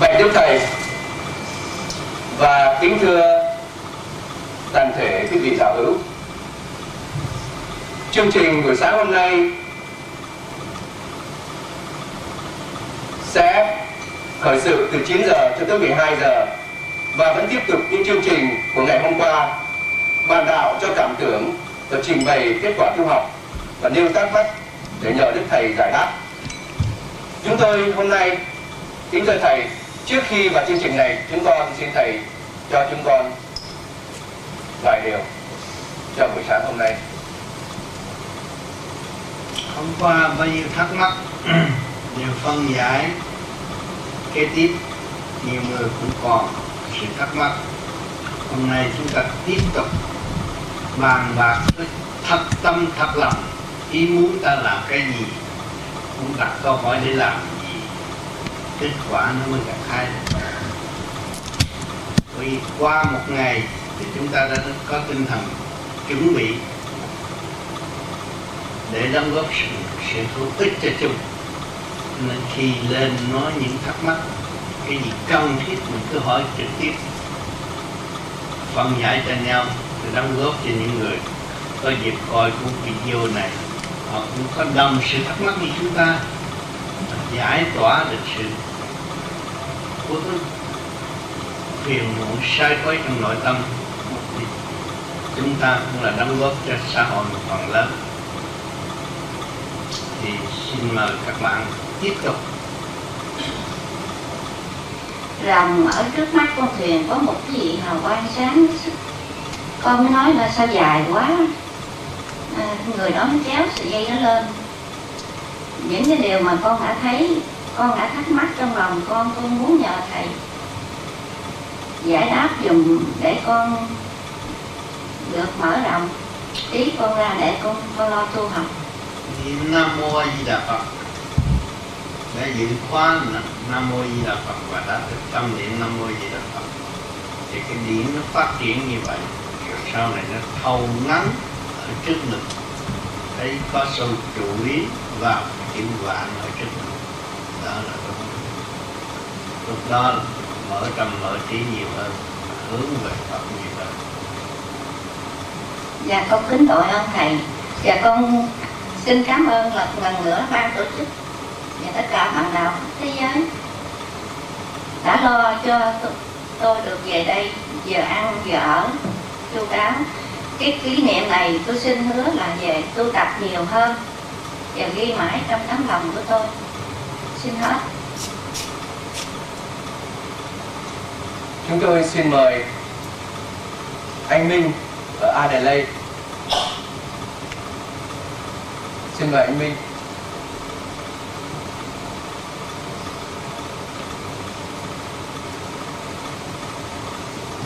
Bạch Đức Thầy và kính thưa toàn thể quý vị giáo hữu. Chương trình buổi sáng hôm nay sẽ khởi sự từ 9 giờ cho tới 12 giờ và vẫn tiếp tục những chương trình của ngày hôm qua bàn đạo cho cảm tưởng và trình bày kết quả tu học và nêu thắc mắc để nhờ Đức Thầy giải đáp. Chúng tôi hôm nay kính thưa Thầy, trước khi vào chương trình này, chúng con xin Thầy cho chúng con vài điều cho buổi sáng hôm nay. Hôm qua bao nhiêu thắc mắc đều phân giải kế tiếp nhiều người cũng còn sự thắc mắc. Hôm nay chúng ta tiếp tục bàn bạc với thật tâm thật lòng ý muốn ta làm cái gì. Cũng đặt câu hỏi để làm kết quả nó mới gặp hai. Vì qua một ngày thì chúng ta đã có tinh thần chuẩn bị để đóng góp sự, sự hữu ích cho chung. Nên khi lên nói những thắc mắc cái gì cần thiết mình cứ hỏi trực tiếp. Phân giải cho nhau để đóng góp cho những người có dịp coi của video này. Họ cũng có đồng sự thắc mắc như chúng ta giải tỏa được sự của cái phiền muộn sai quấy trong nội tâm chúng ta cũng là đóng góp cho xã hội một phần lớn. Thì xin mời các bạn tiếp tục. Rồng ở trước mắt con thuyền có một cái gì hào quang sáng. Con mới nói là sao dài quá. À, người đó mới kéo sợi dây nó lên. Những cái điều mà con đã thấy con đã thắc mắc trong lòng con con muốn nhờ thầy giải đáp dùng để con được mở rộng. Trí con ra để con con lo tu học. Nam mô a di đà phật. Để dự khóa nam mô a di đà phật và đã thực tâm niệm nam mô a di đà phật. Thì cái điểm nó phát triển như vậy, rồi sau này nó thâu ngắn ở trước ngực. Thấy có sâu chủ ý vào chữ vạn ở trước ngực đó là lúc đó mở tâm mở trí nhiều hơn hướng về Phật nhiều hơn. Dạ con kính tội ơn thầy. Dạ con xin cảm ơn lần lần nữa ban tổ chức và tất cả bạn đạo thế giới đã lo cho tôi, tôi được về đây giờ ăn giờ ở chu đáo. Cái kỷ niệm này tôi xin hứa là về tu tập nhiều hơn và ghi mãi trong tấm lòng của tôi xin hát Chúng tôi xin mời anh Minh ở Adelaide. Xin mời anh Minh.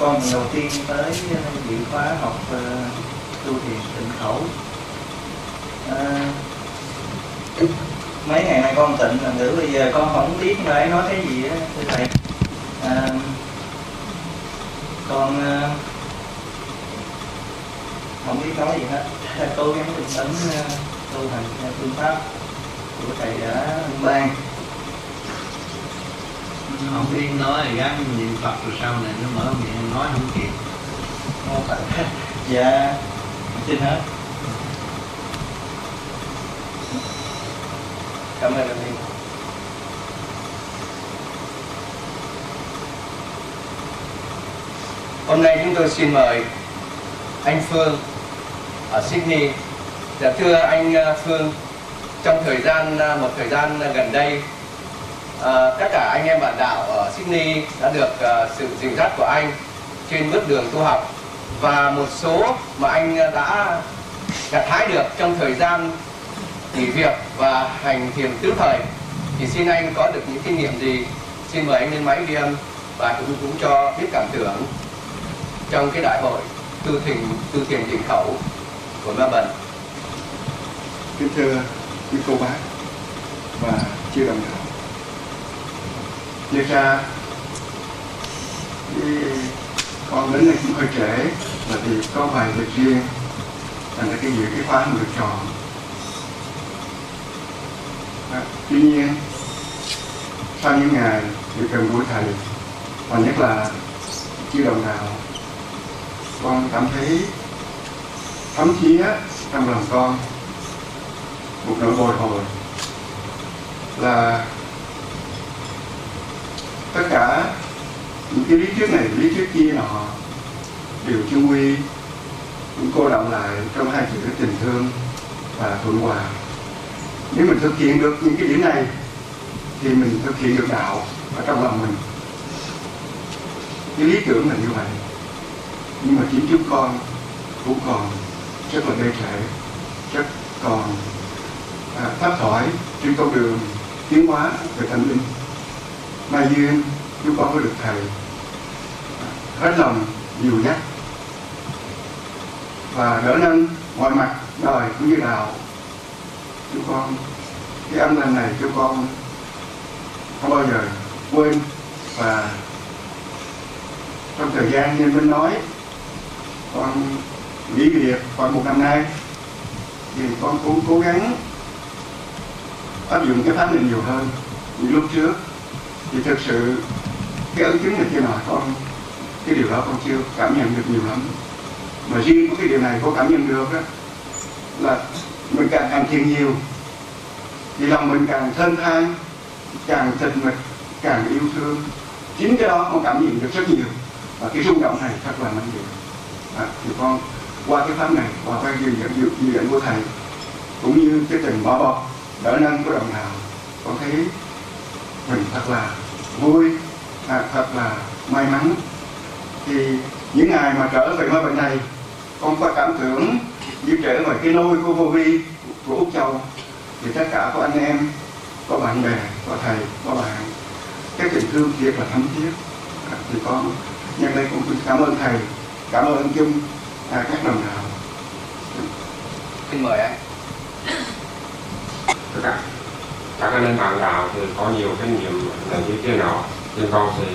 con đầu tiên tới ờ, dự khóa học tu thiền tịnh khẩu à, mấy ngày nay con tịnh là nữ bây giờ con không biết phải nói cái gì á thưa thầy. À, con uh, không biết nói gì hết. Cố gắng tinh tấn uh, tu hành theo phương pháp của thầy đã ban. Không biết nói gắn niệm Phật rồi sau này nó mở miệng nói không kịp. Dạ xin hết Cảm ơn anh Hôm nay chúng tôi xin mời anh Phương ở Sydney. Dạ thưa anh ờ, Phương, trong thời gian ờ, một thời gian gần đây ờ, tất cả anh em bạn đạo ở Sydney đã được sự dìu dắt của anh trên bước đường tu học và một số mà anh đã gặt hái được trong thời gian nghỉ việc và hành thiền tứ thời, thì xin anh có được những kinh nghiệm gì? Xin mời anh lên máy ghi âm và cũng cũng cho biết cảm tưởng. Trong cái đại hội tư thiền tư thiền định khẩu của Ba Melbourne. kính thưa quý cô bác và chưa đồng đạo. Như ra con đến đây cũng hơi trễ, và thì có vài việc riêng, thành ra cái dự cái khóa không được chọn Dạ, tuy nhiên, sau những ngày được gần gũi thầy, và nhất là chi đồng nào, con cảm thấy thấm thía trong lòng con một nỗi bồi hồi là tất cả những cái lý thuyết này, lý thuyết kia nọ đều chung quy, cũng cô động lại trong hai chữ tình thương và thuận hòa nếu mình thực hiện được những cái điểm này thì mình thực hiện được đạo ở trong lòng mình. Cái lý tưởng là như vậy. Nhưng mà chính chúng con cũng còn rất là bê trễ rất còn à, thấp thỏi trên con đường tiến hóa về tâm linh. Mai duyên chúng con có được thầy à, hết lòng dìu nhắc. Và đỡ nâng mọi mặt đời cũng như đạo chúng con. Cái âm thanh này chúng con không bao giờ quên. Và trong thời gian như Minh nói, con nghỉ việc khoảng một năm nay, thì con cũng cố gắng áp dụng cái pháp này nhiều hơn. Những lúc trước, thì thực sự cái ấn chứng này kia nọ, con, cái điều đó con chưa cảm nhận được nhiều lắm. Mà riêng có cái điều này có cảm nhận được đó là mình càng hành thiền nhiều thì lòng mình càng thân thang càng tịch mịch càng yêu thương. Chính cái đó con cảm nhận được rất nhiều. Và cái rung động này thật là mạnh liệt à, thì con qua cái pháp này qua cái dư dẫn dư dẫn của thầy cũng như cái tình bỏ bọc đỡ nâng của đồng nào con thấy mình thật là vui à, thật là may mắn. Thì những ngày mà trở về ngôi bệnh này con có cảm tưởng như trở về cái nôi của vô vi của úc châu. Thì tất cả có anh em có bạn bè có thầy có bạn cái tình thương thiệt là thấm thiết. À, thì con nhân đây cũng cảm ơn thầy cảm ơn chung à, các đồng đạo. Xin mời anh. Tất cả các anh em bạn đạo thì có nhiều cái niệm là như thế nào? Nhưng con thì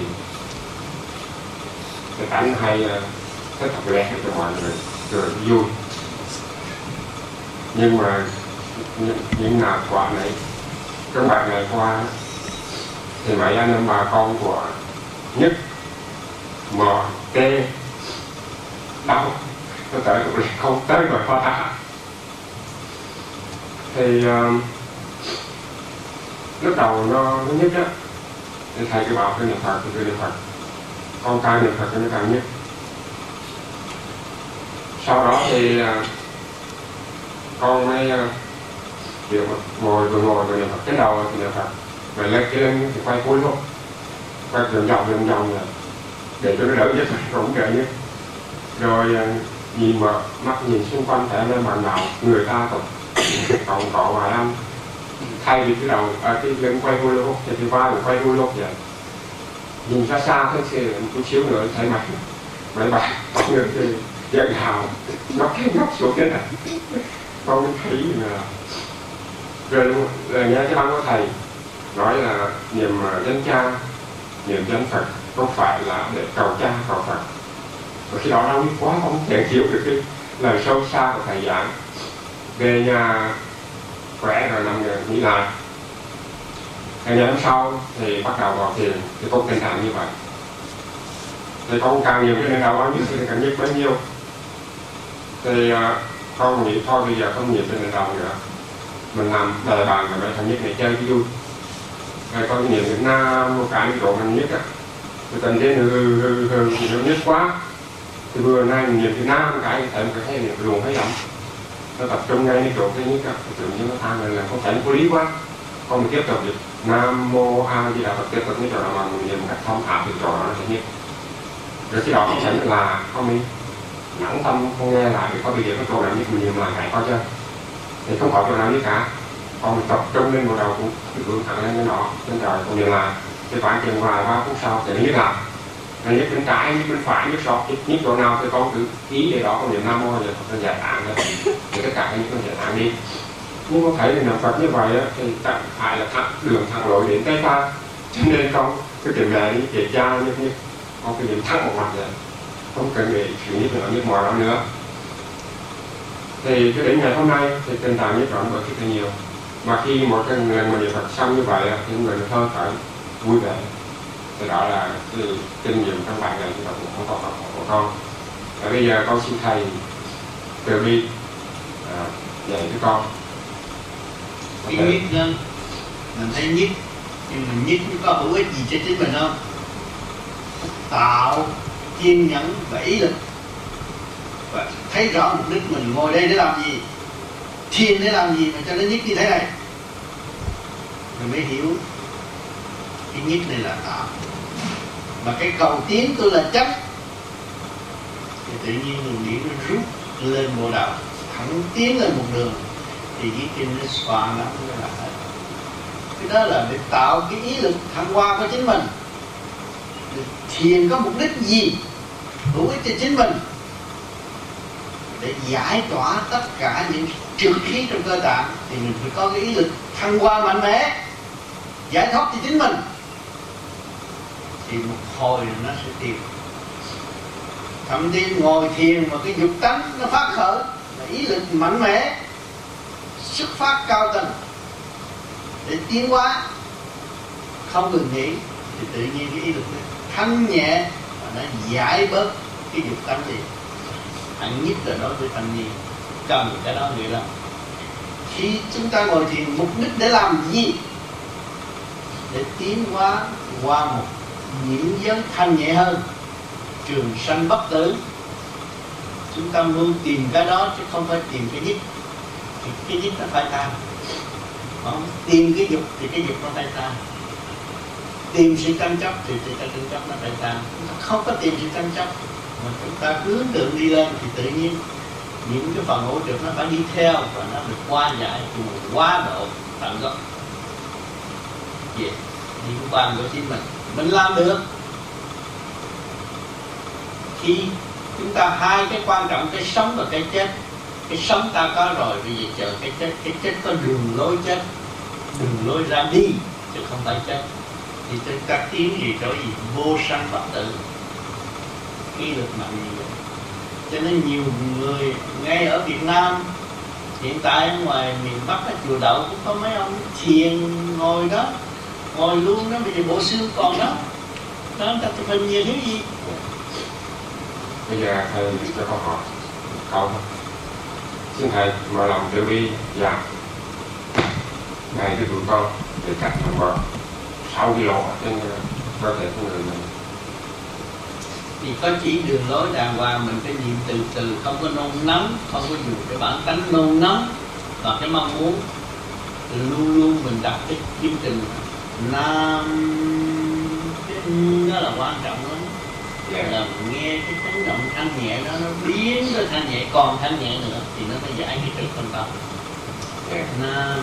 cái cảnh hay rất thật lẹ cho mọi người rồi vui nhưng mà những, những nào quả này trong bạn ngày qua thì mấy anh em bà con của nhất mò tê đau nó tới cũng không tới rồi pha thả thì uh, lúc đầu nó, nó nhất á thì thầy cứ bảo cái niệm phật cái niệm phật con trai niệm phật cho nó phật nhất. Sau đó thì uh, con mới ờ, kiểu ngồi vừa ngồi vừa niệm phật cái đầu thì niệm phật rồi lên cái lên thì quay cuối luôn quay vòng vòng vòng vòng rồi để cho nó đỡ nhất cũng đỡ nhất. Rồi ờ, nhìn mà mắt nhìn xung quanh thấy lên bạn nào người ta còn còn cọ mà lắm thay vì cái đầu à, cái lưng quay vui luôn thì cái vai cũng quay vui luôn vậy. Nhìn xa xa thôi thì chút xíu nữa thấy mặt mấy bạn người thì giận hào. Nó cái ngóc xuống thế này con thấy là rồi là nghe cái băng của thầy nói là niệm à, danh cha niệm danh phật không phải là để cầu cha, cầu phật. Và khi đó đau biết quá, không thể hiểu được cái lời sâu xa của thầy giảng. Về nhà khỏe rồi nằm nghỉ lại. Ngày hôm sau thì bắt đầu vào thiền, thì cũng tình trạng như vậy. Thì con càng nhiều cái nền đau bao nhiêu thì càng nhất bấy nhiêu. Thì à, không con nghĩ thôi, bây giờ không nghiệp trên nền đầu nữa. Mình làm đời bàn và thằng nhất này chơi cái vui. Rồi con niệm Việt Nam, một cái độ mình nhất á thì tình thế hư hư hư hư nhất quá. Thì vừa nay mình niệm Việt Nam, cái thấy một cái hay niệm luồng thấy lắm nó tập trung ngay cái chỗ cái nhất á, thì tự nhiên nó than mình là không phải vô lý quá. Con mình tiếp tục được. Nam Mô A Di Đà Phật, tiếp tục cái chỗ đó mà mình niệm một cách thông thạo thì chỗ đó nó sẽ nhất. Rồi cái đó không phải là không đi nhẫn tâm không nghe lại thì có bây giờ cái chỗ nào biết mình niệm lại có coi chưa? Thì không có chỗ nào biết cả. Còn mình tập trung lên một đầu cũng hướng thẳng lên cái nọ trên trời. Còn điều là thì khoảng chừng vài ba phút sau thì biết nhất làm là nhất bên trái nhất bên phải nhất sọt nhất, nhất chỗ nào thì con cứ ý để đó con niệm nam mô rồi con giải tán rồi thì tất cả những con giải tán đi. Nhưng có thấy là làm phật như vậy á, thì tại phải là thẳng đường thẳng lối đến tay ta. Cho nên con cái tìm này đi kể cha như nhất con cái niệm thẳng một mặt rồi không cần bị suy nghĩ nữa nhất mọi đó nữa. Thì cái đến ngày hôm nay thì tình trạng nhất rộng bớt rất nhiều. Mà khi một cái lần mà niệm Phật xong như vậy thì người thơ phải vui vẻ. Thì đó là từ kinh nghiệm trong bài này chúng ta cũng không còn học của con. Và bây giờ con xin thầy từ bi à, dạy cho con. Cái nhít đó mình thấy nhít nhưng mà nhít có hữu ích gì cho chính mình không? Tạo kiên nhẫn và ý lực. Và thấy rõ mục đích mình ngồi đây để làm gì, thiền để làm gì mà cho nó nhất như thế này. Mình mới hiểu cái nhất này là tạo mà cái cầu tiến tôi là chấp. Thì tự nhiên luồng điển nó rút lên bộ đạo, thẳng tiến lên một đường. Thì cái kinh nó xóa nó mới là hết. Cái đó là để tạo cái ý lực thăng hoa của chính mình thiền có mục đích gì? Hữu ích cho chính mình. Để giải tỏa tất cả những trượt khí trong cơ tạng, thì mình phải có cái ý lực thăng hoa mạnh mẽ, giải thoát cho chính mình. Thì một hồi nó sẽ tiêu. Thậm chí ngồi thiền mà cái dục tánh nó phát khởi, là ý lực mạnh mẽ, xuất phát cao tầng. Để tiến hóa, không ngừng nghỉ, thì tự nhiên cái ý lực nó thanh nhẹ và nó giải bớt cái dục tánh đi. Hẳn nhất là đối với thanh niên. Cần cái đó người làm khi chúng ta ngồi thiền, mục đích để làm gì? Để tiến hóa qua một những giới thanh nhẹ hơn. Trường sanh bất tử. Chúng ta luôn tìm cái đó chứ không phải tìm cái nhất thì cái nhất nó phải tan. Không? tìm cái dục thì cái dục nó phải tan tìm sự tranh chấp thì sự tranh chấp nó phải tan chúng ta không có tìm sự tranh chấp mà chúng ta hướng tượng đi lên thì tự nhiên những cái phần hỗ trợ nó phải đi theo và nó được qua giải cùng quá độ tận gốc. Về những bàn của chính mình mình làm được. Khi chúng ta hai cái quan trọng, cái sống và cái chết, cái sống ta có rồi, bây giờ chờ cái chết cái chết có đường lối chết, đường lối ra đi, chứ không phải chết thì chúng các tiếng gì trở gì? Vô sanh bất tử. Khi lực mạnh như vậy cho nên nhiều người ngay ở Việt Nam, hiện tại ở ngoài miền Bắc ở chùa Đậu cũng có mấy ông thiền ngồi đó, ngồi luôn đó bây giờ bộ xương còn đó. Đó, ta chụp hình nhiều thứ gì? Bây giờ thầy cho con hỏi. Câu xin thầy mở lòng từ bi và ngày cho tụi con để cách thằng bò cái lỗ trên cơ thể của người mình thì có chỉ đường lối đàng hoàng mình phải niệm từ từ không có nôn nóng không có dùng cái bản tánh nôn nóng và cái mong muốn luôn luôn mình đặt cái kim trình nam cái nó là quan trọng lắm. Yeah. là nghe cái chấn động thanh nhẹ đó nó biến tới thanh nhẹ còn thanh nhẹ nữa thì nó mới giải cái trực phân tâm yeah. nam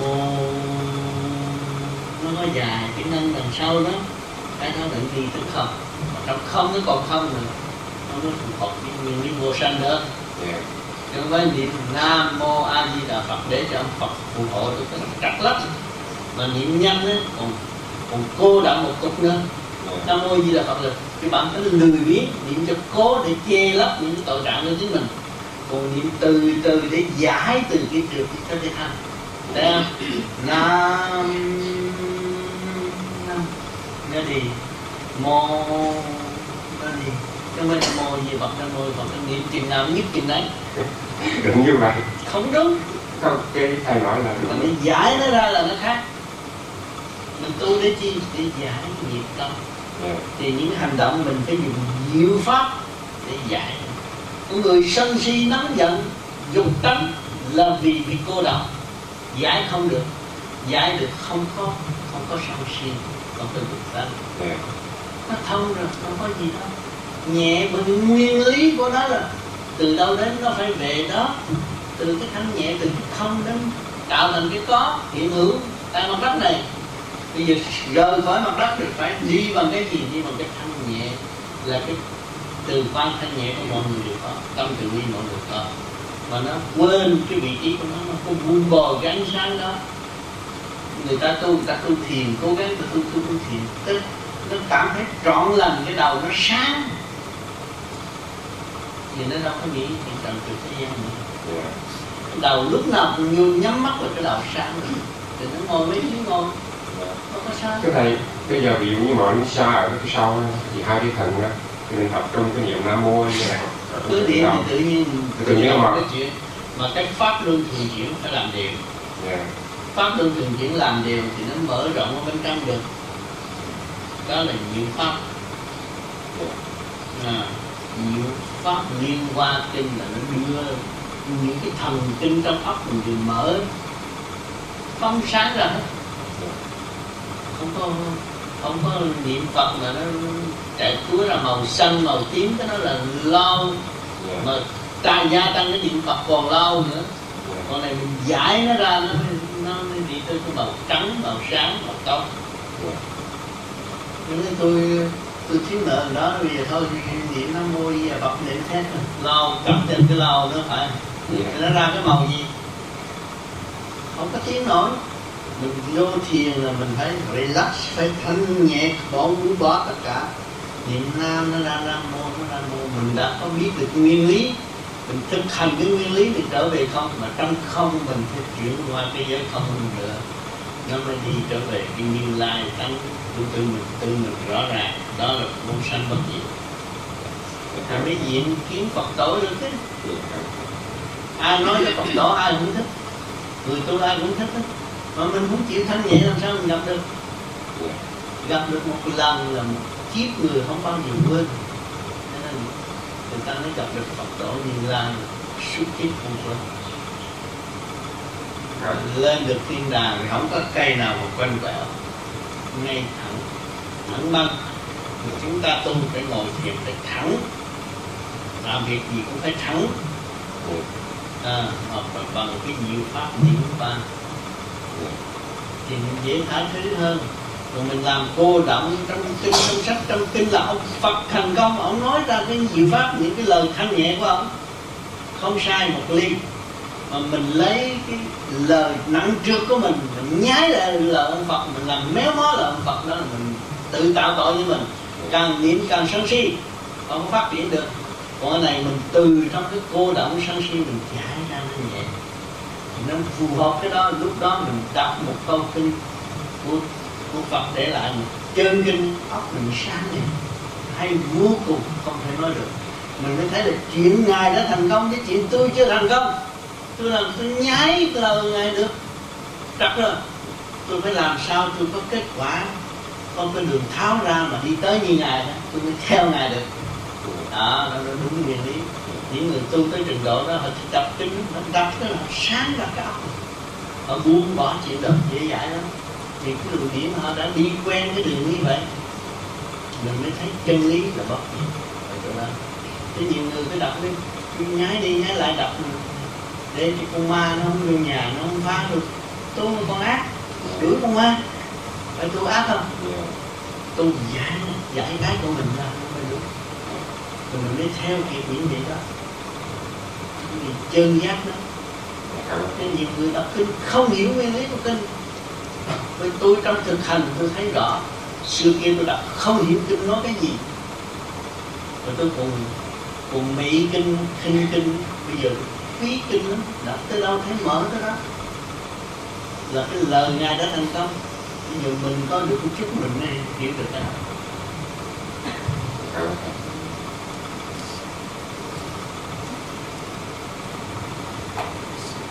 mô nó dài cái nâng đằng sau đó cái đó định đi tới không. Mà trong không nó còn không nữa. Nó mới phụ thuộc những những vô sanh nữa không phải niệm nam mô a di đà phật để cho ông phật phù hộ được cái trật lắm. Mà niệm nhân á còn còn cô đọng một cục nữa. Nam mô di đà phật là cái bản tính lười biếng niệm cho cố để che lấp những cái tội trạng của chính mình. Còn niệm từ từ để giải từ cái trượt cho cái thanh nam nó đi mô nó đi phải nam mô gì phật nam mô phật nam niệm chừng nào? Nhất chừng đấy. Đúng như vậy. Không đúng. Không cái thầy nói là đúng. Để giải nó ra là nó khác. Mình tu để chi? Để giải nghiệp tâm. Yeah. thì những hành động mình phải dùng diệu pháp để giải. Có người sân si nóng giận dục tánh là vì bị cô độc. Giải không được. Giải được không có không có sân si có dục tánh Yeah. nó thông rồi không có gì đâu. Nhẹ bởi vì nguyên lý của nó là từ đâu đến nó phải về đó. Từ cái thanh nhẹ từ cái không đến tạo thành cái có hiện hữu. Tại mặt đất này bây giờ rời khỏi mặt đất thì phải đi bằng cái gì? Đi bằng cái thanh nhẹ. Là cái từ quan thanh nhẹ của mọi người đều có tâm từ bi mọi người có. Mà nó quên cái vị trí của nó nó không buông bò cái ánh sáng đó người ta tu người ta tu thiền cố gắng người ta tu tu tu thiền. Tức nó cảm thấy trọn lành cái đầu nó sáng. Thì nó đâu có nghĩ chuyện trần trượt thế gian nữa. Cái đầu lúc nào cũng như nhắm mắt vào cái đầu sáng. Rồi thì nó ngồi mấy tiếng ngồi. Nó có sao. Cái thầy bây giờ ví dụ như mọi xa ở cái sau thì hai cái thần đó thì mình tập trung cái niệm nam mô như này. Cứ điện thì tự nhiên tự nhiên mà cái chuyện. Mà cái pháp luân thường chuyển phải làm đều yeah. Pháp luân thường chuyển làm đều thì nó mở rộng ở bên trong được. Đó là diệu pháp. À, diệu pháp liên qua kinh là nó đưa những cái thần kinh trong óc mình đều mở phóng sáng ra hết. Không có không có niệm phật mà nó chạy túa ra màu xanh màu tím cái đó là lâu. Mà ta gia tăng cái niệm phật còn lâu nữa. Còn này mình giải nó ra nó mới đi tới cái màu trắng màu sáng màu tông nhưng tôi tôi thiếu nợ đó bây giờ thôi niệm nam mô di đà phật niệm thế. Lâu cắm trên cái lâu nữa phải. Nó ra cái màu gì? Không có tiếng nổi mình vô thiền là mình phải relax phải thanh nhẹ bỏ muốn bỏ tất cả. Niệm nam nó ra nam mô nó ra mô. Mình đã có biết được nguyên lý mình thực hành cái nguyên lý thì trở về không? Mà trong không mình phải chuyển qua cái giới không nữa. Nó mới đi trở về cái như lai tánh của tự mình tự mình rõ ràng. Đó là vô sanh bất diệt. Rồi mới diện kiến phật tổ nữa chứ. Ai nói cái phật tổ ai cũng thích. Người tu ai cũng thích đó. mà mình muốn chịu thanh nhẹ làm sao mình gặp được? Gặp được một lần là một kiếp người không bao giờ quên. Nên người ta mới gặp được phật tổ như lai suốt kiếp không quên. Lên được thiên đàng thì không có cây nào mà quanh quẹo ngay thẳng thẳng băng. Mà chúng ta tu phải ngồi thiền phải thẳng. Làm việc gì cũng phải thẳng. À, hoặc là bằng cái diệu pháp niệm ba thì mình dễ tha thứ hơn còn mình làm cô động trong kinh trong sách trong kinh là ông Phật thành công. Ông nói ra cái diệu pháp những cái lời thanh nhẹ của ông. Không sai một ly. Mà mình lấy cái lời nặng trược của mình mình nhái lại lời ông Phật mình làm méo mó lời ông Phật đó là mình tự tạo tội với mình. Càng niệm càng sân si không phát triển được. Còn cái này mình từ trong cái cô động sân si mình giải ra nó nhẹ. Nó phù hợp cái đó lúc đó mình đọc một câu kinh của, của Phật để lại một chân kinh óc mình sáng lên hay vô cùng, không thể nói được. Mình mới thấy là chuyện ngài đã thành công chứ chuyện tôi chưa thành công. Tôi làm tôi nhái, tôi làm ngài được chắc rồi. Tôi phải làm sao tôi có kết quả, có cái đường tháo ra mà đi tới như ngài đó, tôi mới theo ngài được. Đó đó đúng nguyên lý. Những người tu tới trình độ đó, họ chỉ tập kinh, họ đọc cái là sáng ra cái óc. Họ buông bỏ chuyện đó dễ dãi lắm thì cái luồng điển họ đã đi quen cái đường như vậy, mình mới thấy chân lý là bất diệt ở chỗ đó. Thế nhiều người cứ đọc đi cứ nhái đi nhái lại đọc để cho con ma nó không vô nhà, nó không phá được. Tu một con ác đuổi con ma. Phải tu ác không? Tu giải giải cái của mình ra mới đúng. Rồi mình mới theo kịp những gì đó. Vì chân giác đó. Cái nhiều người đọc kinh không hiểu nguyên lý của kinh với tôi trong thực hành tôi thấy rõ xưa kia tôi đã không hiểu kinh nói cái gì. Rồi tôi cùng cùng mỹ kinh khinh kinh, bây giờ quý kinh lắm đọc tới đâu thấy mở tới đó. Là cái lời ngài đã thành công. Bây giờ mình có được một chút mình này hiểu được cái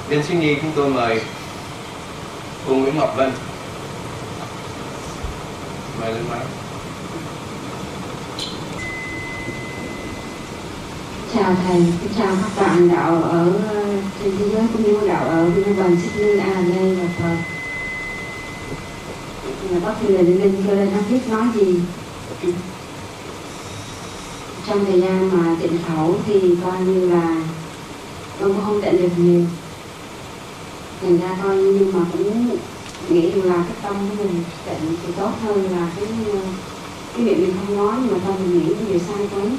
Bên suy nghĩ chúng tôi mời cô Nguyễn Ngọc Vân mời lên máy. Chào thầy chào các bạn đạo ở ờ, trên thế giới cũng như đạo ở Melbourne, Sydney, Adelaide và thờ. là bác sĩ là linh cho nên không biết nói gì. Trong thời gian mà tịnh khẩu thì coi như là con cũng không tịnh được nhiều thành ra thôi, nhưng mà cũng nghĩ rằng là cái tâm của mình định thì tốt hơn là cái ờ, cái miệng mình không nói, nhưng mà thôi mình nghĩ cái điều sai quấn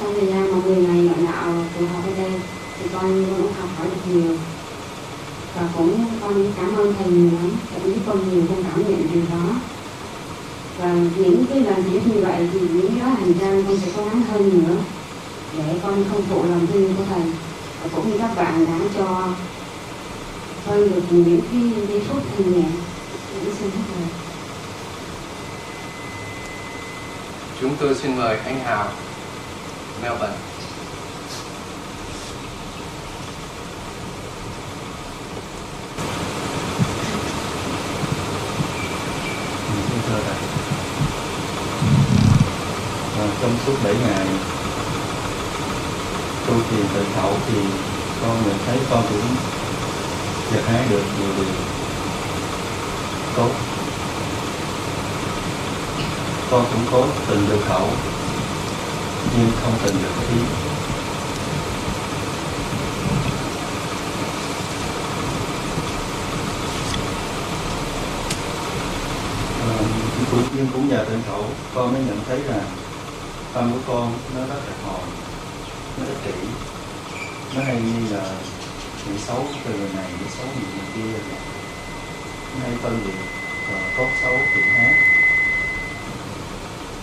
trong thời gian mà người này gọi đạo từ học ở đây thì con cũng học hỏi được nhiều. Và cũng con cảm ơn thầy nhiều lắm, thầy cũng giúp con nhiều, con cảm nhận điều đó. Và những cái lần diễn như vậy thì những đó hành trang con sẽ cố gắng hơn nữa, để con không phụ lòng tin của thầy cũng như các bạn đã cho tôi được miễn phí giây phút thanh nhẹ. Xin hết lời. Chúng tôi xin mời anh Hào Melbourne. À, trong suốt 7 ngày tu thiền tự khẩu thì con nhận thấy con cũng gặt hái được nhiều điều tốt. Con cũng có tình được khẩu nhưng không tình được ý. Ờ, cũng nhưng cũng nhờ tịnh khẩu con mới nhận thấy là tâm của con nó rất là hồn nó ích kỷ nó hay như là nghĩ xấu từ người này nghĩ xấu từ người kia nó hay phân biệt ờ, uh, tốt xấu thiện ác.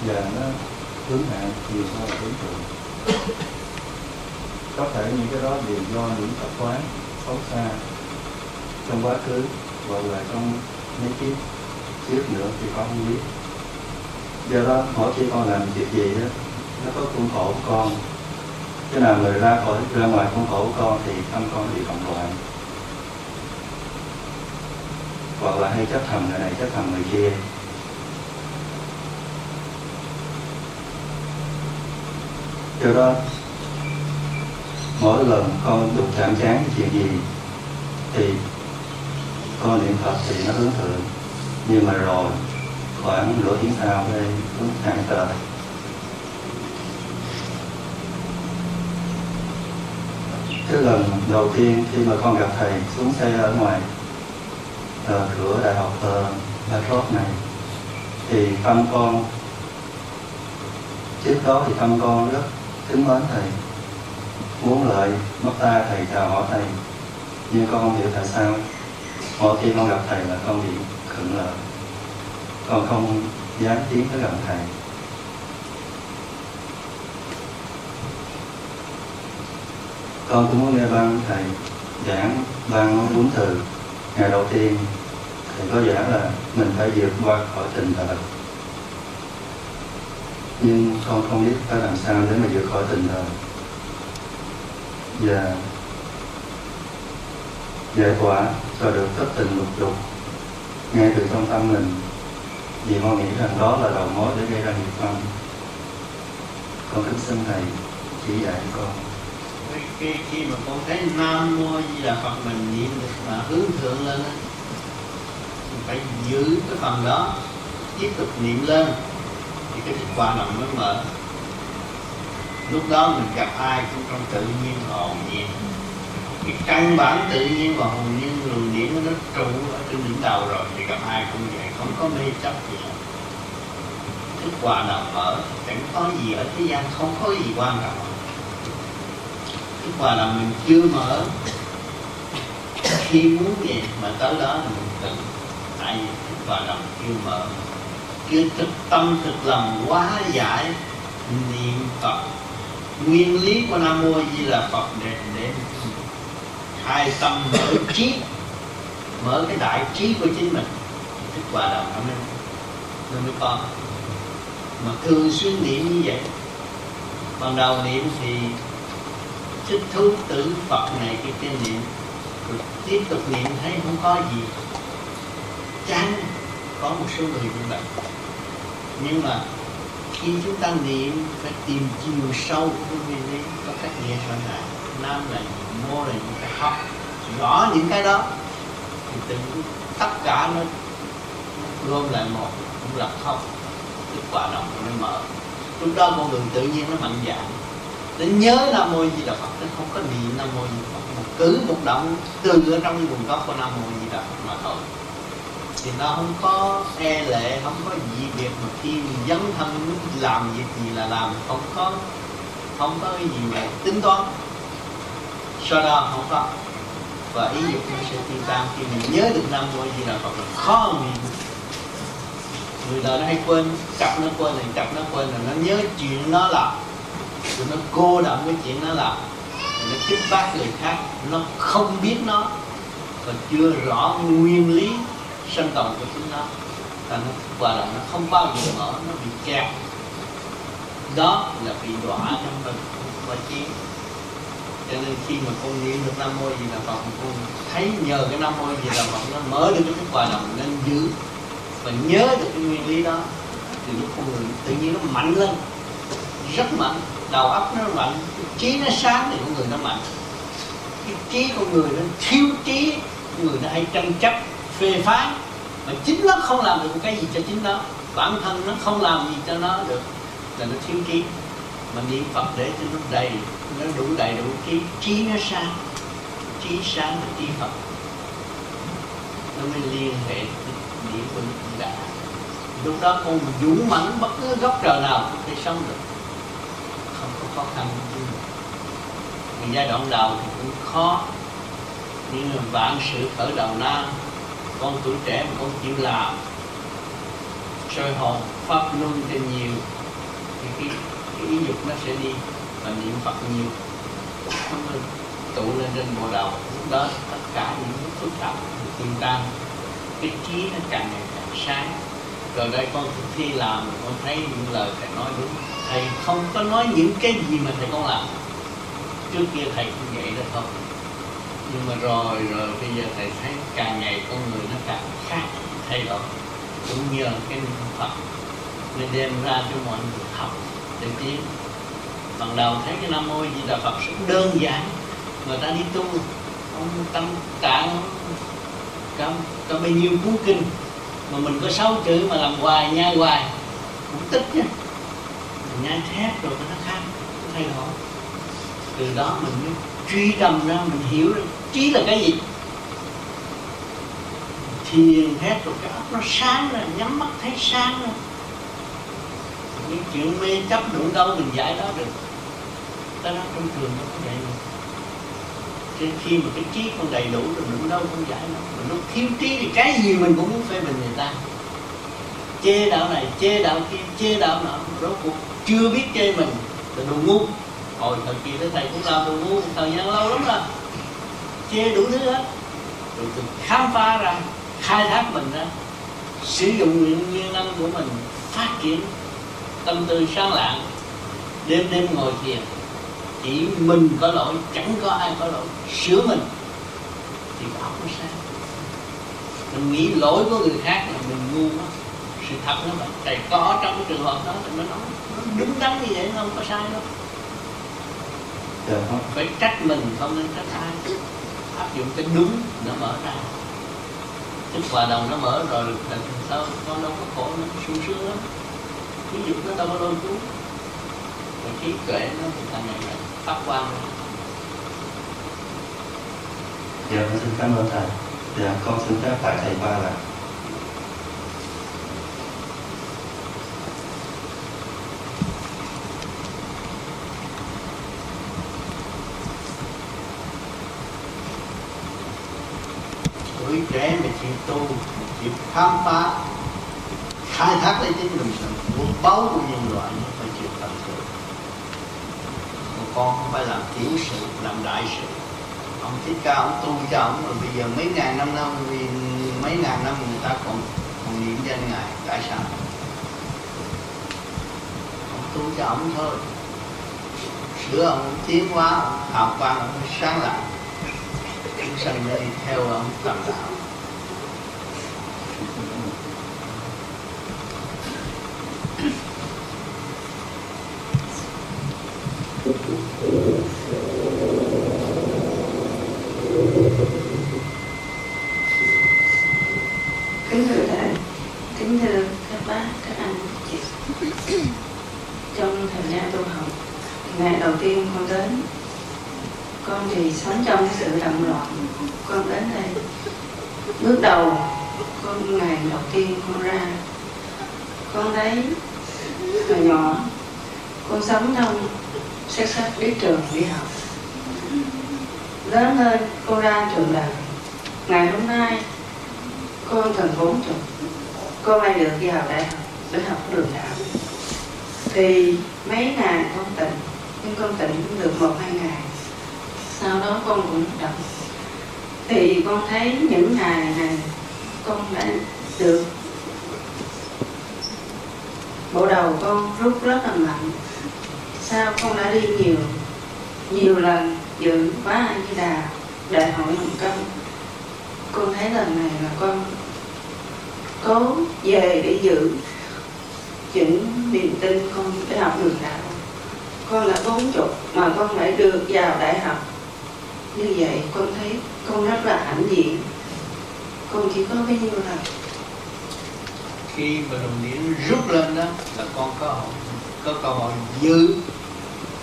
Và nó hướng hạ nhiều hơn là hướng thượng có thể những cái đó đều do những tập quán xấu xa trong quá khứ hoặc là trong mấy kiếp. Trước nữa thì con không biết. Do đó mỗi khi con làm việc gì đó nó có khuôn khổ của con cái nào người ra khỏi ra ngoài khuôn khổ của con thì tâm con bị cộng loạn hoặc là hay chấp thầm người này chấp thầm người kia. Do đó, mỗi lần con đụng chạm chán chuyện gì, thì con niệm phật thì nó hướng thượng. Nhưng mà rồi, khoảng nửa tiếng sau đây hướng thẳng trời cái lần đầu tiên khi mà con gặp thầy xuống xe ở ngoài uh, cửa đại học uh, La này thì tâm con trước đó thì tâm con rất kính mến thầy muốn lợi mất ta thầy chào hỏi thầy. Nhưng con không hiểu tại sao mỗi khi con gặp thầy là con bị khựng lại con không dám tiến tới gần thầy. Con cũng muốn nghe ban thầy giảng, ban bốn từ ngày đầu tiên, thầy có giảng là mình phải vượt qua khỏi tình đời nhưng con không biết phải làm sao để mà vượt khỏi tình đời và giải quả cho được thất tình lục dục ngay từ trong tâm mình. Vì con nghĩ rằng đó là đầu mối để gây ra nghiệp văn. Con kính xin thầy chỉ dạy con khi, khi mà con thấy nam mô di đà phật mình niệm được mà hướng thượng lên mình phải giữ cái phần đó tiếp tục niệm lên thì cái thức quan động mới mở. Lúc đó mình gặp ai cũng trong tự nhiên và hồn nhiên. Cái căn bản tự nhiên và hồn nhiên luồng điển nó trụ ở trên đỉnh đầu rồi thì gặp ai cũng vậy không có mê chấp gì hết. Thức hòa đồng mở chẳng có gì ở thế gian không có gì quan trọng thức hòa là mình chưa mở. Khi muốn gì mà tới đó mình tự tại vì thức hòa chưa mở. Chưa thực tâm thực lòng quá giải, niệm phật. Nguyên lý của nam mô di là phật để để hai tâm mở trí, mở cái đại trí của chính mình. Thức hòa đồng nó mới nó mới có. Mà thường xuyên niệm như vậy. Ban đầu niệm thì thích thú tự phật này cái tên niệm. Rồi tiếp tục niệm, thấy không có gì chán, có một số người như vậy. Nhưng mà khi chúng ta niệm, phải tìm chiều sâu của nguyên lý, có cách nghĩa rõ ràng. Nam là gì, mô là gì, phải học rõ những cái đó. Thì tự tất cả nó gom lại một, cũng là không. Kết quả động nó mở. Lúc đó con đường tự nhiên nó mạnh dạng để nhớ nam mô di đà phật nó không có niệm nam mô di đà phật một cử một động từ ở trong cái nguồn gốc của nam mô di đà phật mà thôi. Thì nó không có e lệ, không có gì việc mà khi mình dấn thân làm việc gì là làm, không có không có cái gì mà tính toán. Sau đó không có. Và ý dục nó sẽ tiêu tan khi mình nhớ được nam mô di đà phật là khó mình người đời nó hay quên, cặp nó quên này, cặp nó quên là nó nhớ chuyện nó là rồi nó cô động cái chuyện nó làm nó kích bác người khác nó không biết nó còn chưa rõ nguyên lý sân tồn của chúng nó. Và nó và là nó không bao giờ mở, nó bị kẹt. Đó là bị đọa trong mình và chi cho nên khi mà con niệm được nam mô gì là phật con thấy nhờ cái nam mô gì là phật nó mở được cái thức hòa đồng nên giữ. Và nhớ được cái nguyên lý đó, thì lúc con người tự nhiên nó mạnh lên, rất mạnh đầu óc nó mạnh trí nó sáng thì con người nó mạnh cái trí con người nó thiếu trí người nó hay tranh chấp, phê phán. Mà chính nó không làm được cái gì cho chính nó. Bản thân nó không làm gì cho nó được, là nó thiếu trí. Mà niệm phật để cho nó đầy, nó đủ đầy đủ trí. Trí nó sáng. Trí sáng là trí phật. Nó mới liên hệ niệm của Đức lúc đó con dũng mãnh bất cứ góc trời nào cũng thể sống được khó khăn thì vì giai đoạn đầu thì cũng khó. Nhưng mà vạn sự khởi đầu nan con tuổi trẻ mà con chịu làm soi hồn pháp luân trên nhiều thì cái, cái ý dục nó sẽ đi và niệm phật nhiều. Nó tụ lên trên bộ đầu. Lúc đó tất cả những phức tạp tiêu tan cái trí nó càng ngày càng sáng rồi đây con thực thi làm con thấy những lời thầy nói đúng. Thầy không có nói những cái gì mà thầy con làm. Trước kia thầy cũng vậy đó thôi. Nhưng mà rồi rồi bây giờ thầy thấy càng ngày con người nó càng khác thay đổi. Cũng nhờ cái niệm phật nên đem ra cho mọi người học để tiến ban đầu thấy cái nam mô di đà phật rất đơn giản người ta đi tu ông tâm tạng có, có bao nhiêu cuốn kinh mà mình có sáu chữ mà làm hoài nhai hoài. Cũng tích nha. Mình nhai thép rồi nó khác nó thay đổi. Từ đó mình mới truy tầm ra mình hiểu được trí là cái gì. Thiền hết rồi cái óc nó sáng ra, nhắm mắt thấy sáng ra. Những chuyện mê chấp đụng đâu mình giải đó được. Ta nói trong trường nó có vậy mà khi mà cái trí con đầy đủ rồi mình đâu không giải đâu mình lúc thiếu trí thì cái gì mình cũng muốn phê bình người ta. Chê đạo này, chê đạo kia, chê đạo nọ, rốt cuộc chưa biết chê mình là đồ ngu. Hồi thời kỳ tới thầy cũng làm đồ ngu, thời gian lâu lắm rồi. Chê đủ thứ hết. Rồi từ khám phá ra, khai thác mình ra, sử dụng những nguyên năng của mình, phát triển tâm tư sáng lạng, đêm đêm ngồi thiền chỉ mình có lỗi chẳng có ai có lỗi sửa mình. Thì óc nó sáng mình nghĩ lỗi của người khác là mình ngu quá. Sự thật nó vậy. Thầy có trong cái trường hợp đó thì nó nói nó đúng đắn như vậy không có sai đâu. Dạ, không. phải trách mình không nên trách ai. Áp dụng cái đúng nó mở ra. Tức hòa đồng nó mở rồi thì sao con đâu có khổ nó sung sướng lắm. Ví dụ nó đâu có lôi cuốn. Rồi trí tuệ nó thì càng ngày càng phát quang ra Dạ, con xin cảm ơn thầy. Dạ, con xin phép tại thầy ba là tuổi trẻ mà chịu tu chịu khám phá khai thác lấy chính mình sự muốn báu của nhân loại nó phải chịu tận sự một con không phải làm tiểu sự, làm đại sự. Ông thích ca, ông tu cho ông, rồi bây giờ mấy ngàn năm năm, vì mấy ngàn năm người ta còn còn niệm danh ngài, tại sao? Ông tu cho ông thôi. Sửa ông tiến hóa, ông hào quang ông sáng lạng chúng sanh nó đi theo ông tầm đạo kính thưa thầy kính thưa các bác các anh chị trong thời gian tu học ngày đầu tiên con đến con thì sống trong cái sự động loạn con đến đây bước đầu con ngày đầu tiên con ra con thấy hồi nhỏ con sống trong xét sách biết trường đi học. Lớn lên, con ra trường đời ngày hôm nay, con cần bốn chục con lại được đi học đại học, để học đường đạo. Thì mấy ngày con tỉnh, nhưng con tỉnh cũng được một, hai ngày. Sau đó con cũng động thì con thấy những ngày này, con đã được bộ đầu con rút rất là mạnh sao con đã đi nhiều nhiều lần dự khóa a di đà đại hội hồng kông con thấy lần này là con cố về để giữ chỉnh niềm tin con để học đường đạo. Con là bốn chục mà con lại được vào đại học. Như vậy, con thấy con rất là hãnh diện. Con chỉ có bấy nhiêu là khi mà đồng điểm rút lên đó, là con có có cơ hội giữ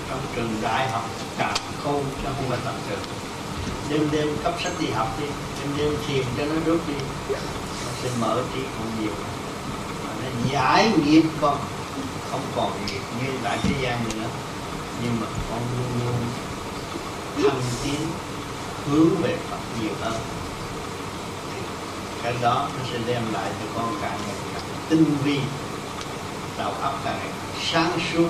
trong trường đại học, cả không cho không phải tầm trường. Đêm đêm cấp sách đi học đi, đêm đêm thiền cho nó rút đi. Nó sẽ mở trí con nhiều. Mà nó giải nghiệp con, không còn nghiệp như tại thế gian nữa. Nhưng mà con luôn luôn thăng tiến, hướng về Phật nhiều hơn. Cái đó nó sẽ đem lại cho con càng ngày càng tinh vi đầu óc càng ngày càng sáng suốt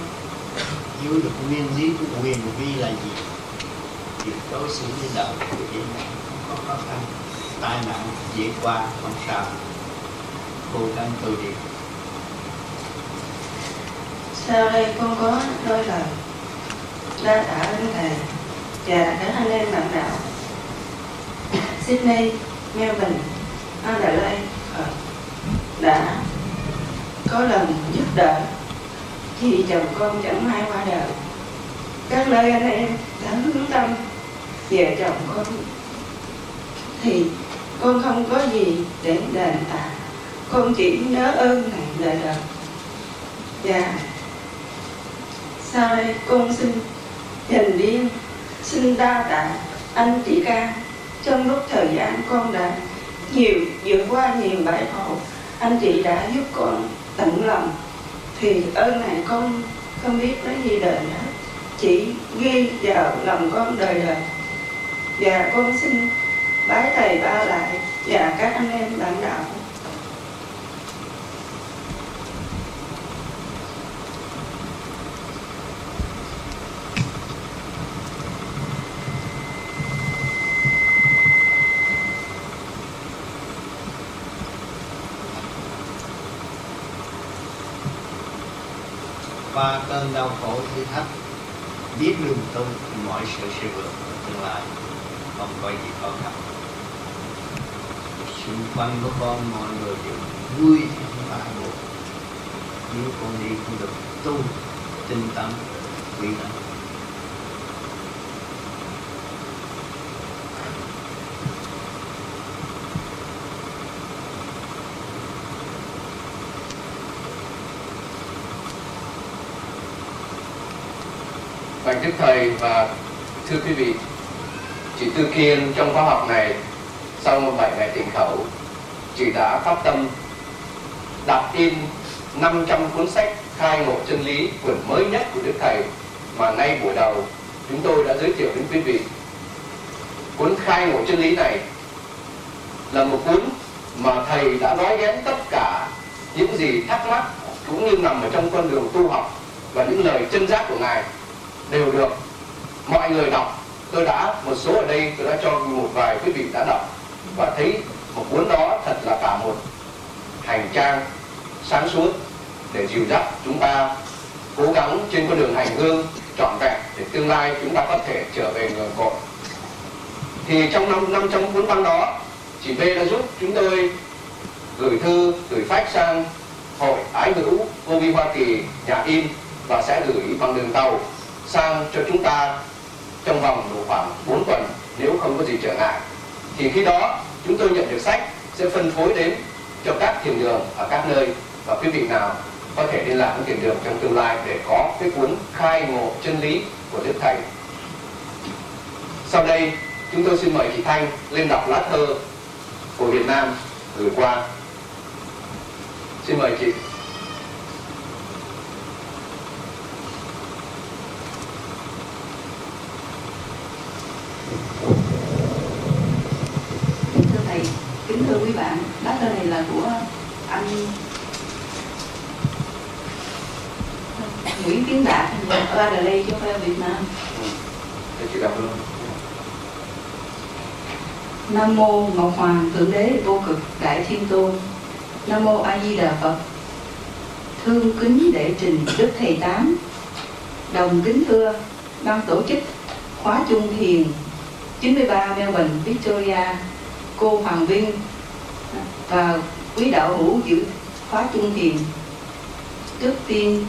dưới được nguyên lý của quyền vi là gì? Việc đối xử với đời dễ dàng không có khó khăn tai nạn dễ qua không sao. Cô đang từ điện sau đây con có đôi lời. Đa tạ đến thầy. Và các anh em bạn đạo. Sydney, Melbourne, Adelaide ờ, đã có lần giúp đỡ khi chồng con chẳng may qua đời. Các nơi anh em đã hướng tâm. Về chồng con thì con không có gì để đền tạ. Con chỉ nhớ ơn này đời đời và sau đây con xin dành riêng, xin đa tạ anh chị ca. Trong lúc thời gian con đã nhiều, vượt qua nhiều bãi khổ anh chị đã giúp con tận lòng thì ơn này con không biết nói gì đời hết chỉ ghi vào lòng con đời đời. Và con xin bái thầy ba lại và các anh em bạn đạo. Qua cơn đau khổ thử thách, biết đường tu mọi sự sẽ vượt ở tương lai. Không có gì khó khăn. Xung quanh của con mọi người đều vui và buồn nếu con đi không được tu tinh tấn, quý lắm Thầy và thưa quý vị, chị Tư Kiên trong khóa học này sau 7 ngày tỉnh khẩu, chị đã phát tâm đặt in 500 cuốn sách khai ngộ chân lý quyển mới nhất của Đức Thầy mà ngay buổi đầu chúng tôi đã giới thiệu đến quý vị. Cuốn khai ngộ chân lý này là một cuốn mà Thầy đã nói đến tất cả những gì thắc mắc cũng như nằm ở trong con đường tu học và những lời chân giác của Ngài đều được. Mọi người đọc, tôi đã, một số ở đây tôi đã cho một vài quý vị đã đọc và thấy một cuốn đó thật là cả một hành trang sáng suốt để dìu dắt chúng ta cố gắng trên con đường hành hương trọn vẹn để tương lai chúng ta có thể trở về nguồn cội thì trong năm năm trong cuốn băng đó, chị B đã giúp chúng tôi gửi thư, gửi fax sang hội ái ngữ vô vi hoa kỳ nhà in và sẽ gửi bằng đường tàu sang cho chúng ta trong vòng độ khoảng 4 tuần, nếu không có gì trở ngại? Thì khi đó, chúng tôi nhận được sách sẽ phân phối đến cho các thiền đường ở các nơi và quý vị nào có thể liên lạc với thiền đường trong tương lai để có cái cuốn khai ngộ chân lý của đức thầy. Sau đây, chúng tôi xin mời chị Thanh lên đọc lá thơ của Việt Nam gửi qua. Xin mời chị thưa thầy kính thưa quý bạn lá thơ này là của anh Nguyễn Tiến Đạt ở Adelaide phải ở Việt Nam để chị đọc luôn Nam mô Ngọc Hoàng Thượng Đế Vô Cực Đại Thiên Tôn. Nam mô A Di Đà Phật. Thương kính đệ trình Đức Thầy Tám. Đồng kính thưa ban tổ chức khóa chung thiền 93 Melbourne, Victoria, cô Hoàng Vinh và quý đạo hữu giữ khóa chung thiền. Trước tiên,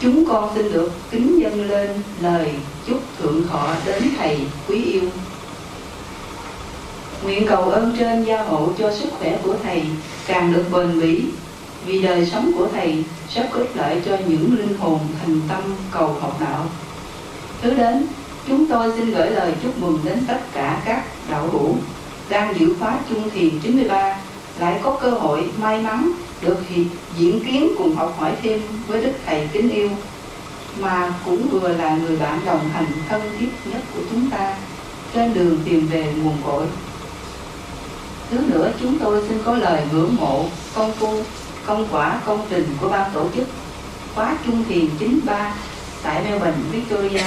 chúng con xin được kính dâng lên lời chúc thượng thọ đến thầy quý yêu nguyện cầu ơn trên gia hộ cho sức khỏe của thầy càng được bền bỉ, vì đời sống của thầy sẽ có lợi cho những linh hồn thành tâm cầu học đạo thứ đến, chúng tôi xin gửi lời chúc mừng đến tất cả các đạo hữu đang giữ khóa chung thiền 93 lại có cơ hội may mắn được diễn kiến cùng học hỏi thêm với đức thầy kính yêu mà cũng vừa là người bạn đồng hành thân thiết nhất của chúng ta trên đường tìm về nguồn cội. Thứ nữa chúng tôi xin có lời ngưỡng mộ công phu công quả công trình của ban tổ chức khóa trung thiền 93 tại Melbourne, Victoria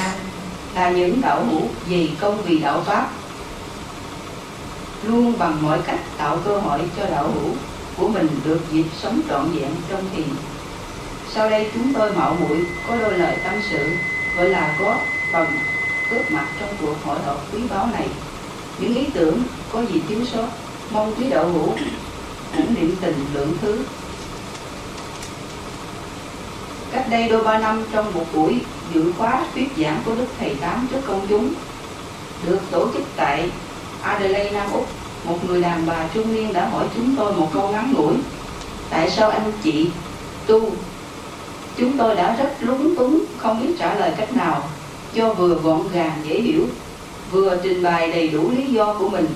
là những đạo hữu vì công vì đạo pháp luôn bằng mọi cách tạo cơ hội cho đạo hữu của mình được dịp sống trọn vẹn trong thiền. Sau đây chúng tôi mạo muội có đôi lời tâm sự, gọi là có phần cướp mặt trong cuộc hội họp quý báu này. Những ý tưởng có gì thiếu sót, mong quý đạo hữu cũng niệm tình lượng thứ. Cách đây đôi ba năm trong một buổi dự khóa thuyết giảng của đức thầy tám trước công chúng, được tổ chức tại Adelaide Nam Úc. Một người đàn bà trung niên đã hỏi chúng tôi một câu ngắn ngủi. Tại sao anh chị tu? Chúng tôi đã rất lúng túng, không biết trả lời cách nào. Cho vừa gọn gàng, dễ hiểu, vừa trình bày đầy đủ lý do của mình.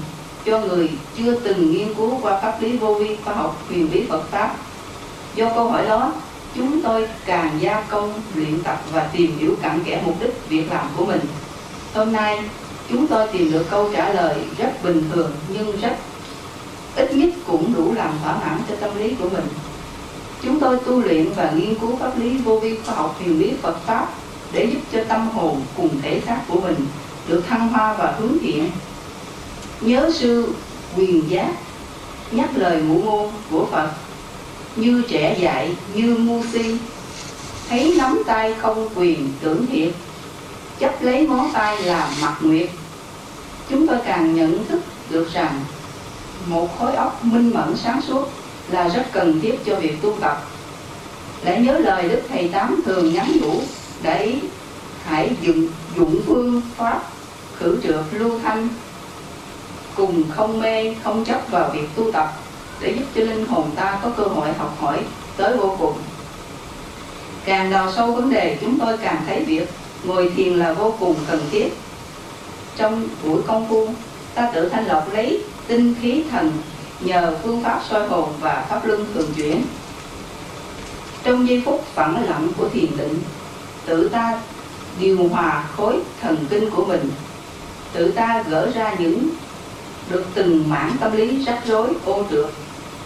Cho người chưa từng nghiên cứu qua pháp lý vô vi khoa học huyền bí Phật pháp. Do câu hỏi đó, chúng tôi càng gia công, luyện tập và tìm hiểu cặn kẽ mục đích việc làm của mình. Hôm nay chúng tôi tìm được câu trả lời rất bình thường, nhưng rất ít nhất cũng đủ làm thỏa mãn cho tâm lý của mình. Chúng tôi tu luyện và nghiên cứu pháp lý vô vi khoa học thiền lý Phật pháp để giúp cho tâm hồn cùng thể xác của mình được thăng hoa và hướng thiện. Nhớ sư quyền giác, nhắc lời ngụ ngôn của Phật, như trẻ dạy, như ngu si, thấy nắm tay không quyền tưởng thiệt, chấp lấy ngón tay làm mặt nguyệt chúng tôi càng nhận thức được rằng một khối óc minh mẫn sáng suốt là rất cần thiết cho việc tu tập. Để nhớ lời đức thầy tám thường nhắn nhủ, để hãy dụng dụng phương pháp khử trượt lưu thanh, cùng không mê, không chấp vào việc tu tập, để giúp cho linh hồn ta có cơ hội học hỏi tới vô cùng. Càng đào sâu vấn đề, chúng tôi càng thấy việc ngồi thiền là vô cùng cần thiết trong buổi công phu, ta tự thanh lọc lấy tinh khí thần nhờ phương pháp soi hồn và pháp luân thường chuyển. Trong giây phút phẳng lặng của thiền định, tự ta điều hòa khối thần kinh của mình. Tự ta gỡ ra những được từng mảng tâm lý rắc rối, ô trượt.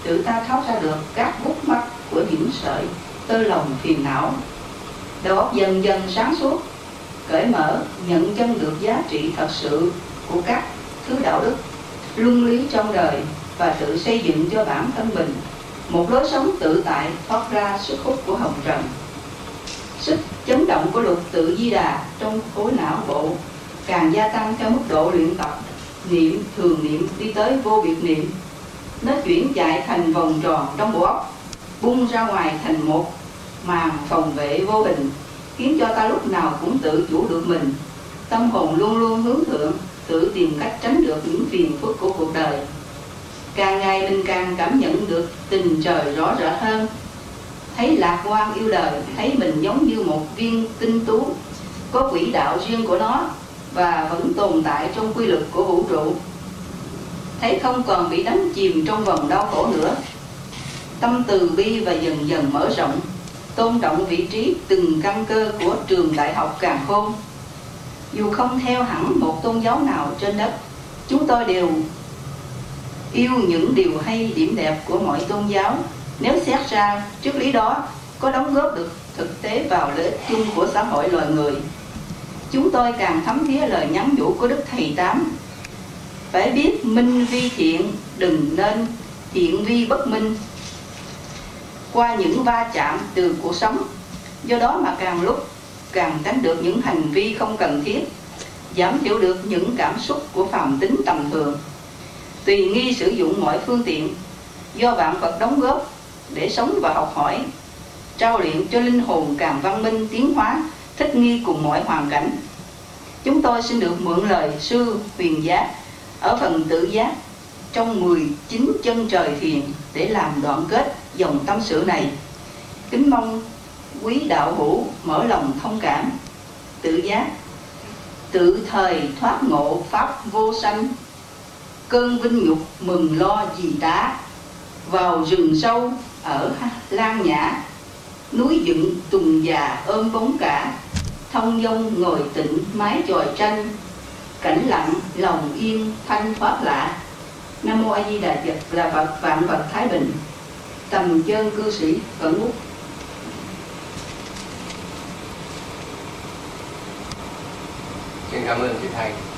Tự ta tháo ra được các bút mắt của những sợi, tơ lòng phiền não. Đầu óc dần dần sáng suốt cởi mở, nhận chân được giá trị thật sự của các thứ đạo đức, luân lý trong đời và tự xây dựng cho bản thân mình một lối sống tự tại thoát ra sức hút của hồng trần. Sức chấn động của luật tự di đà trong khối não bộ càng gia tăng theo mức độ luyện tập, niệm, thường niệm, đi tới vô biệt niệm. Nó chuyển chạy thành vòng tròn trong bộ óc, bung ra ngoài thành một màn phòng vệ vô hình khiến cho ta lúc nào cũng tự chủ được mình. Tâm hồn luôn luôn hướng thượng, tự tìm cách tránh được những phiền phức của cuộc đời. Càng ngày mình càng cảm nhận được tình trời rõ rệt hơn. Thấy lạc quan yêu đời, thấy mình giống như một viên tinh tú, có quỹ đạo riêng của nó và vẫn tồn tại trong quy luật của vũ trụ. Thấy không còn bị đắm chìm trong vòng đau khổ nữa. Tâm từ bi và dần dần mở rộng tôn trọng vị trí từng căn cơ của trường đại học càng khôn. Dù không theo hẳn một tôn giáo nào trên đất, chúng tôi đều yêu những điều hay, điểm đẹp của mọi tôn giáo. Nếu xét ra trước lý đó, có đóng góp được thực tế vào lợi ích chung của xã hội loài người, chúng tôi càng thấm thía lời nhắn nhủ của đức thầy tám. Phải biết minh vi thiện, đừng nên thiện vi bất minh qua những va chạm từ cuộc sống. Do đó mà càng lúc càng tránh được những hành vi không cần thiết, giảm thiểu được những cảm xúc của phàm tính tầm thường. Tùy nghi sử dụng mọi phương tiện, do vạn vật đóng góp để sống và học hỏi, trao luyện cho linh hồn càng văn minh tiến hóa, thích nghi cùng mọi hoàn cảnh. Chúng tôi xin được mượn lời sư huyền giác ở phần tự giác trong 19 chân trời thiền để làm đoạn kết dòng tâm sự này. Kính mong quý đạo hữu mở lòng thông cảm, tự giác, tự thời thoát ngộ pháp vô sanh, cơn vinh nhục mừng lo gì tá vào rừng sâu ở lan nhã, núi dựng tùng già ôm bóng cả, thông dông ngồi tịnh mái chòi tranh, cảnh lặng lòng yên thanh thoát lạ. Nam mô a di đà phật, là phật vạn vật thái bình tầm chân cư sĩ cẩn bút xin cảm ơn chị Thanh.